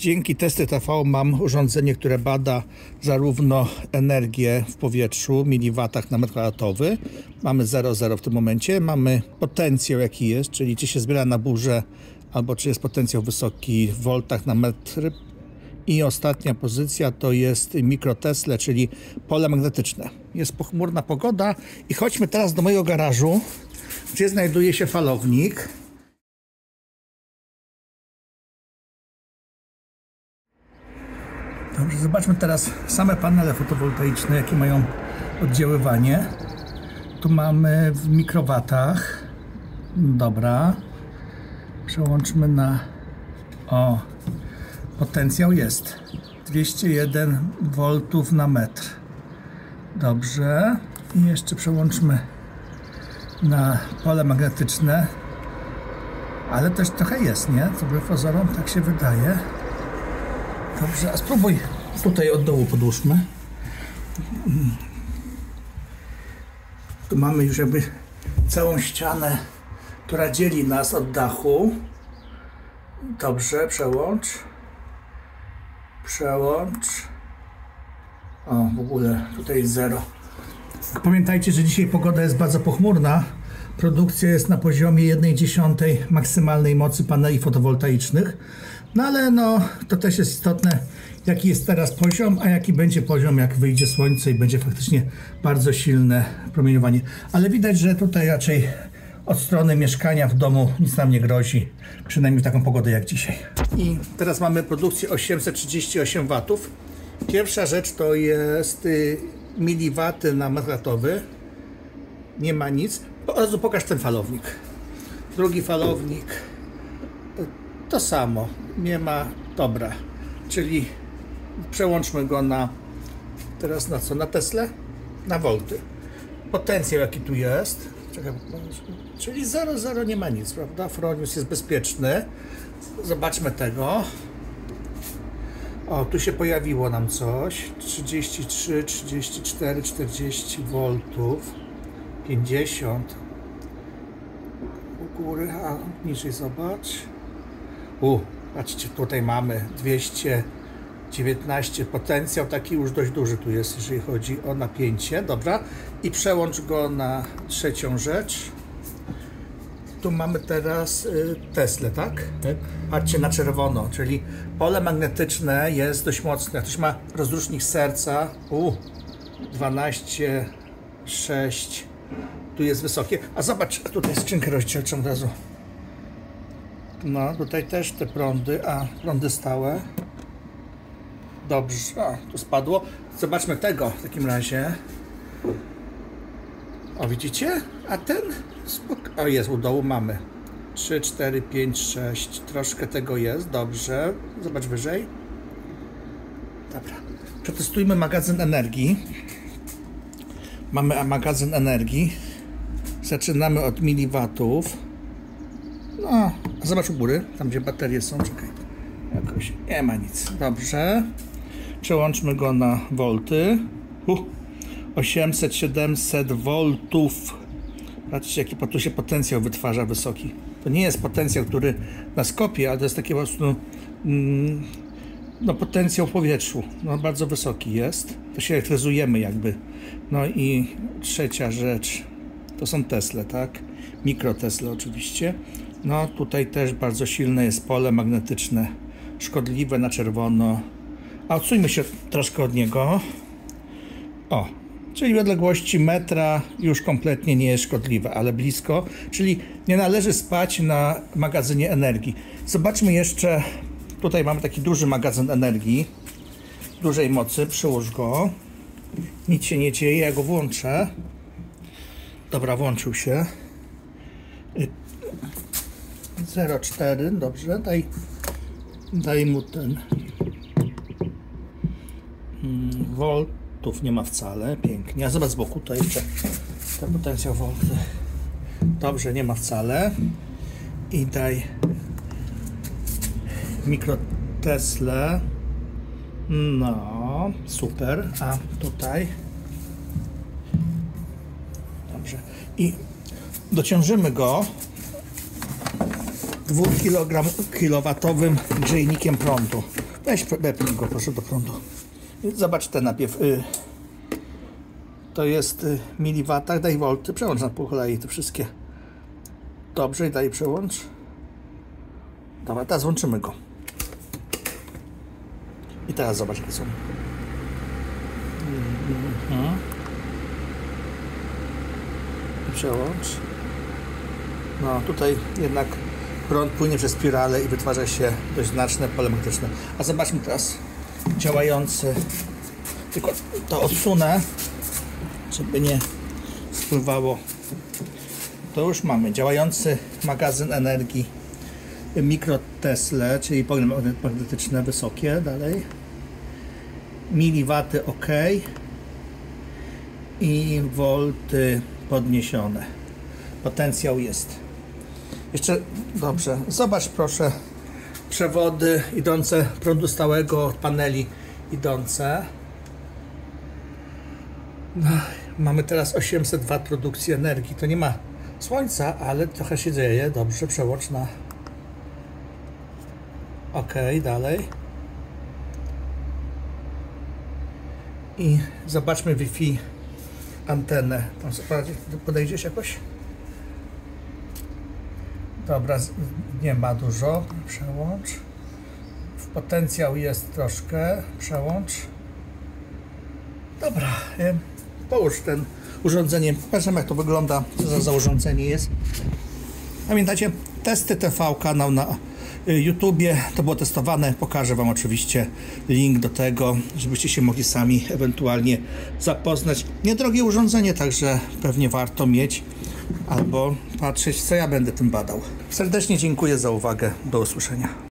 Dzięki testy TV mam urządzenie, które bada zarówno energię w powietrzu, miliwatach na metr kwadratowy. Mamy 0,0 w tym momencie. Mamy potencjał jaki jest, czyli czy się zbiera na burzę, albo czy jest potencjał wysoki w voltach na metr. I ostatnia pozycja to jest mikrotesle, czyli pole magnetyczne. Jest pochmurna pogoda i chodźmy teraz do mojego garażu, gdzie znajduje się falownik. Dobrze, zobaczmy teraz same panele fotowoltaiczne, jakie mają oddziaływanie. Tu mamy w mikrowatach. Dobra. Przełączmy na. O, potencjał jest 201 V na metr. Dobrze. I jeszcze przełączmy na pole magnetyczne. Ale też trochę jest, nie? Wbrew pozorom, tak się wydaje. Dobrze, a spróbuj tutaj od dołu podłóżmy. Tu mamy już jakby całą ścianę, która dzieli nas od dachu. Dobrze, przełącz. Przełącz. O, w ogóle tutaj jest zero. Pamiętajcie, że dzisiaj pogoda jest bardzo pochmurna. Produkcja jest na poziomie 1,1 maksymalnej mocy paneli fotowoltaicznych. No ale no, to też jest istotne, jaki jest teraz poziom, a jaki będzie poziom, jak wyjdzie słońce i będzie faktycznie bardzo silne promieniowanie. Ale widać, że tutaj raczej od strony mieszkania w domu nic nam nie grozi, przynajmniej w taką pogodę jak dzisiaj. I teraz mamy produkcję 838 W. Pierwsza rzecz to jest y, miliwaty na metr kwadratowy. Nie ma nic. Od razu pokaż ten falownik. Drugi falownik to samo. Nie ma. Dobra. Czyli przełączmy go na. Teraz na co? Na Tesla? Na volty. Potencjał jaki tu jest. Czekaj, czyli 0,0 nie ma nic, prawda? Fronius jest bezpieczny. Zobaczmy tego. O, tu się pojawiło nam coś. 33, 34, 40 V. 50. U góry, a niżej zobacz. U, patrzcie, tutaj mamy 219 potencjał, taki już dość duży tu jest, jeżeli chodzi o napięcie, dobra. I przełącz go na trzecią rzecz. Tu mamy teraz y, Tesla, tak? Tak. Patrzcie na czerwono, czyli pole magnetyczne jest dość mocne. Jak ktoś ma rozrusznik serca, u, 12, 6, tu jest wysokie. A zobacz, tutaj skrzynkę rozdzielczą od razu. No, tutaj też te prądy, a prądy stałe. Dobrze, a tu spadło. Zobaczmy tego w takim razie. O, widzicie? A ten? Spok o, jest, u dołu mamy. 3, 4, 5, 6. Troszkę tego jest, dobrze. Zobacz wyżej. Dobra. Przetestujmy magazyn energii. Mamy magazyn energii. Zaczynamy od miliwatów. No, zobacz u góry, tam gdzie baterie są, czekaj. Jakoś nie ma nic. Dobrze. Przełączmy go na volty. Uh, 800-700 voltów. Patrzcie, jaki tu się potencjał wytwarza wysoki. To nie jest potencjał, który nas kopie, ale to jest taki po prostu mm, no, potencjał w powietrzu. No, bardzo wysoki jest. To się elektryzujemy jakby. No i trzecia rzecz to są Tesla, tak? Mikrotesle oczywiście. No tutaj też bardzo silne jest pole magnetyczne, szkodliwe na czerwono. A odsuńmy się troszkę od niego. O, czyli w odległości metra już kompletnie nie jest szkodliwe, ale blisko, czyli nie należy spać na magazynie energii. Zobaczmy jeszcze, tutaj mamy taki duży magazyn energii, dużej mocy, przyłóż go. Nic się nie dzieje, ja go włączę. Dobra, włączył się. 0,4, dobrze, daj, daj mu ten. Hmm, voltów nie ma wcale, pięknie, a zobacz z boku, to jeszcze ten potencjał volty, dobrze, nie ma wcale. I daj mikrotesle, no, super, a tutaj. Dobrze. I dociążymy go 2 kg grzejnikiem prądu. Weź wepnij go proszę do prądu. Zobacz ten najpierw. Y, to jest y, miliwatach, daj wolty, przełącz na po kolei te wszystkie. Dobrze i daj przełącz. Dobra, teraz włączymy go. I teraz zobacz jakie są. Mhm. Przełącz. No tutaj jednak prąd płynie przez spirale i wytwarza się dość znaczne pole magnetyczne. A zobaczmy teraz działający. Tylko to odsunę, żeby nie wpływało. To już mamy działający magazyn energii mikrotesle, czyli pole magnetyczne wysokie, dalej. Miliwaty ok. I wolty podniesione. Potencjał jest. Jeszcze dobrze. Zobacz proszę przewody idące prądu stałego od paneli idące. No, mamy teraz 800 W produkcji energii. To nie ma słońca, ale trochę się dzieje. Dobrze, przełącz na OK, dalej. I zobaczmy Wi-Fi antenę. Tam podejdziesz jakoś? Dobra, nie ma dużo. Przełącz. W potencjał jest troszkę. Przełącz. Dobra. em, Połóż ten urządzenie. Pokażemy jak to wygląda. Co za, urządzenie jest. Pamiętacie? Testy TV, kanał na y, YouTubie. To było testowane. Pokażę Wam oczywiście link do tego, żebyście się mogli sami ewentualnie zapoznać. Niedrogie urządzenie, także pewnie warto mieć albo patrzeć, co ja będę tym badał. Serdecznie dziękuję za uwagę. Do usłyszenia.